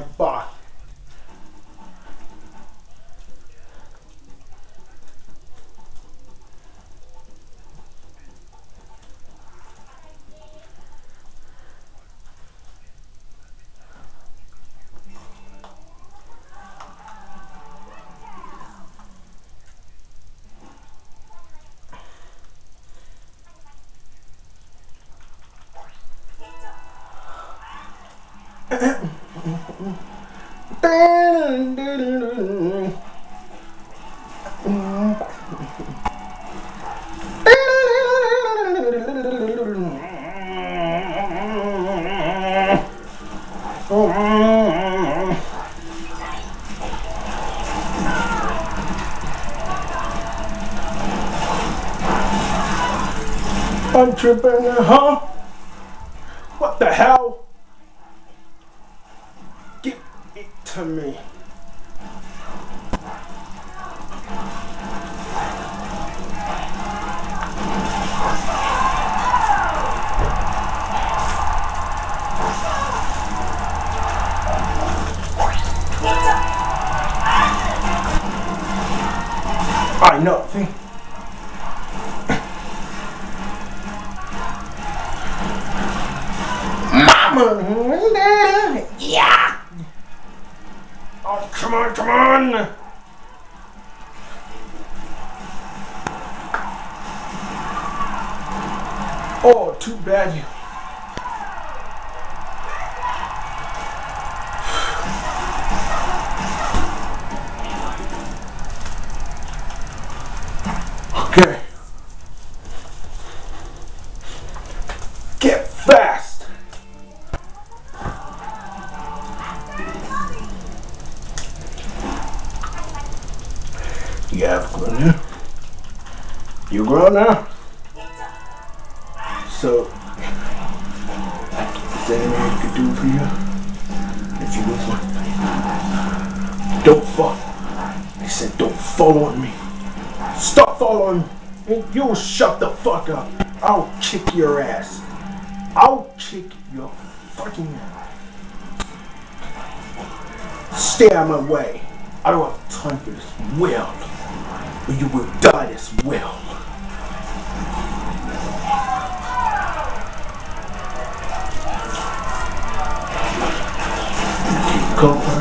man. Bye. I'm tripping, huh? Oh, too bad you. So, is there anything I could do for you? If you listen, don't follow. I said don't follow me. Stop following. And you shut the fuck up. I'll kick your ass. I'll kick your fucking ass. Stay out of my way. I don't have time for this world. Or you will die this world. Go.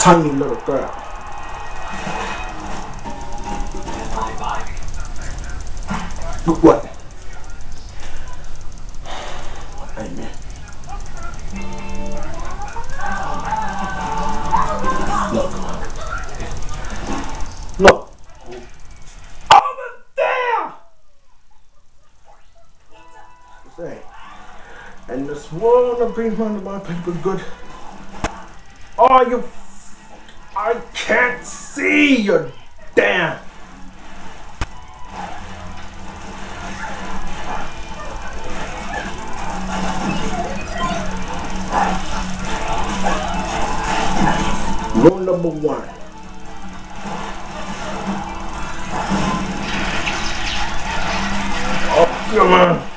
Tiny little girl. What? Amen. Look. Look. Over there! And this wanna be one of my people good? Oh, you. I can't see you, damn. Rule number one. Oh, come on.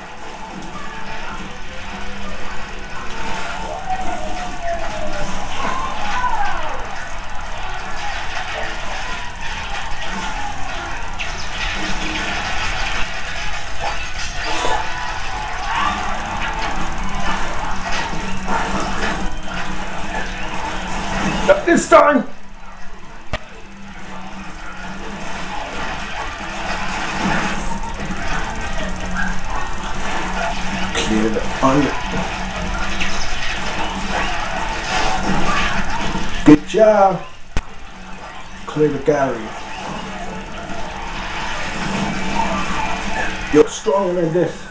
This time! Clear the under. Good job. Clear the gallery. You're stronger than this.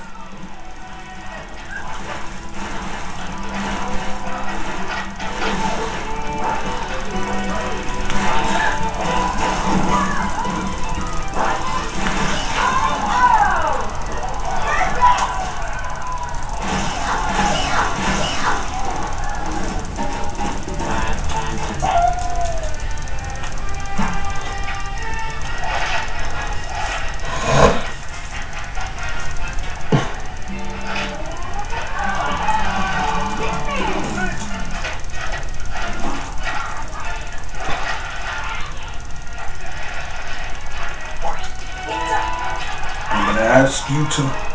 YouTube.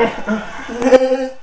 ねえ。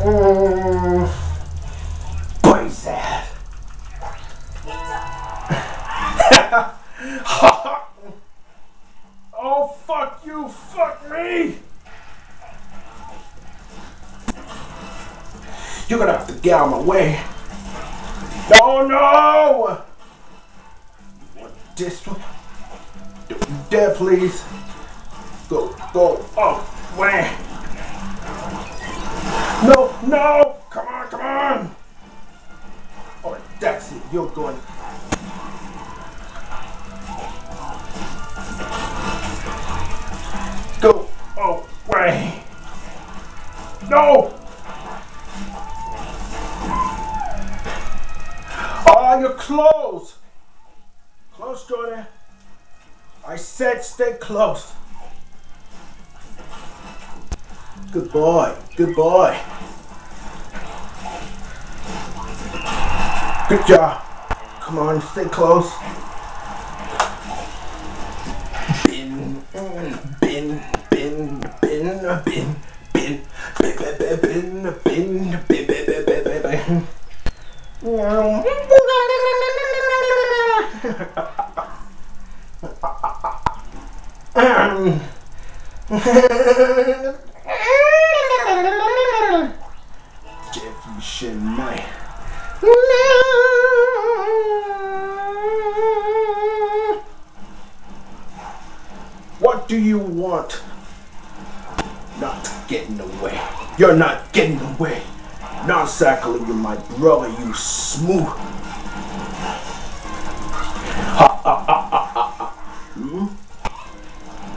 Oh, fuck you, fuck me! You're gonna have to get out of my way. No, no! Want this one? Don't you dare, please. Go, go, oh, way. No, no! Come on, come on! Alright, that's it. You're going. Go away! No! Oh, you're close! Close, Jordan. I said stay close. Good boy. Good boy. Good job. Come on, stay close. Bin, bin, bin, bin, bin, bin, bin, bin, bin, bin, bin, do you want? Not getting away. You're not getting away. Not exactly you're my brother, you smooth. Ha ha ha ha ha ha. Hmm?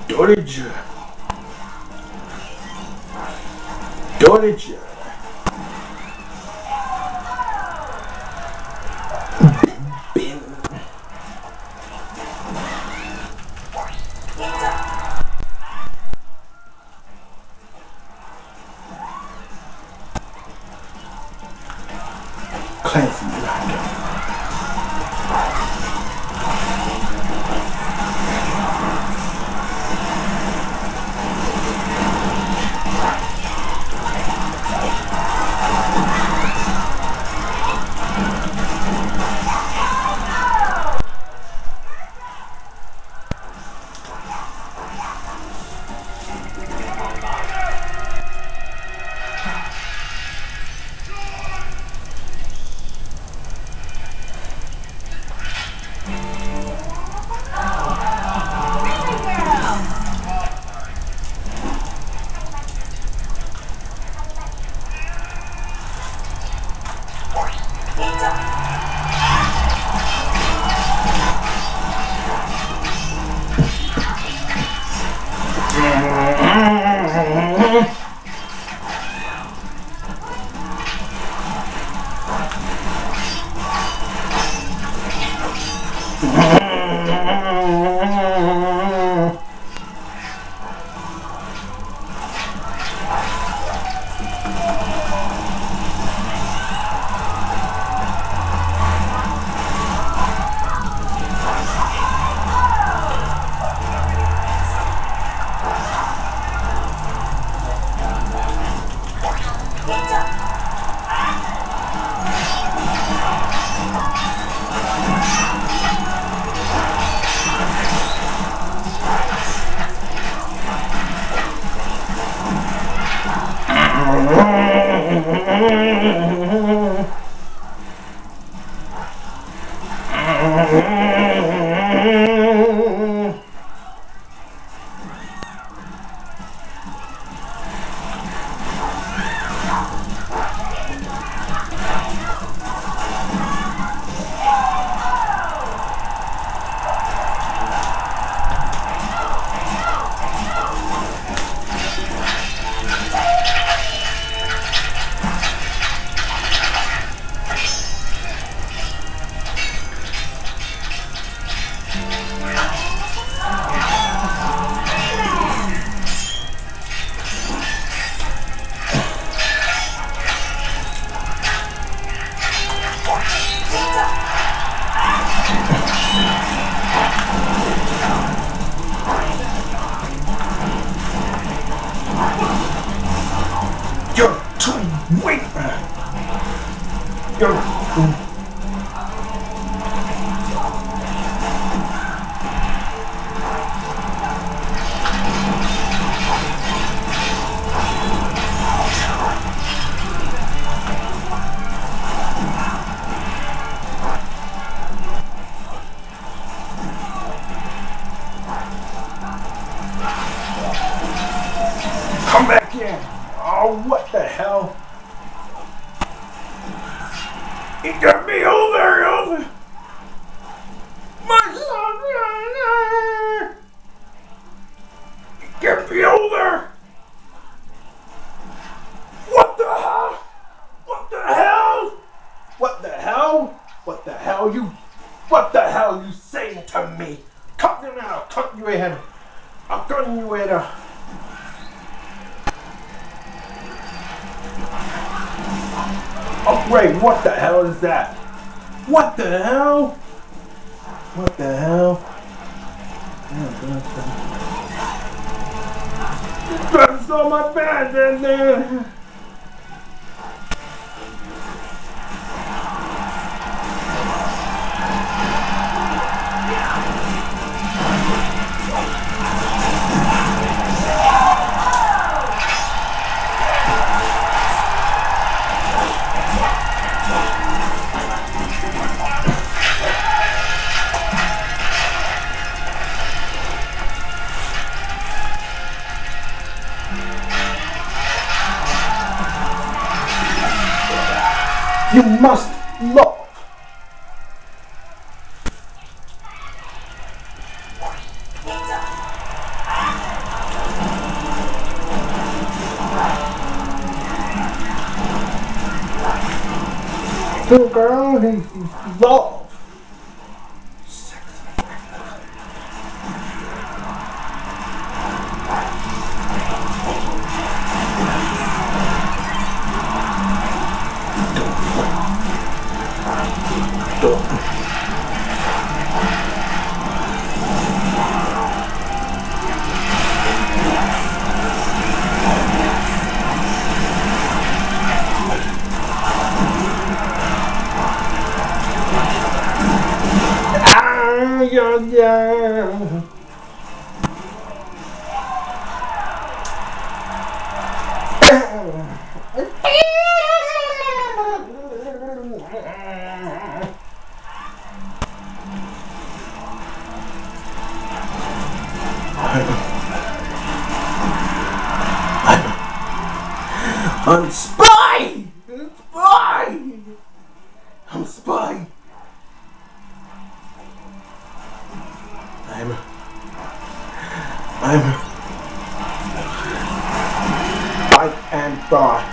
Dorager. Dorager. 早いす Oh. You're. Come back in. Oh, what the hell? It got me over. Upgrade, what the hell is that? What the hell? What the hell? That's on my bed and uh, Little girl, he, love. Yeah, yeah. I'm I'm I am spy.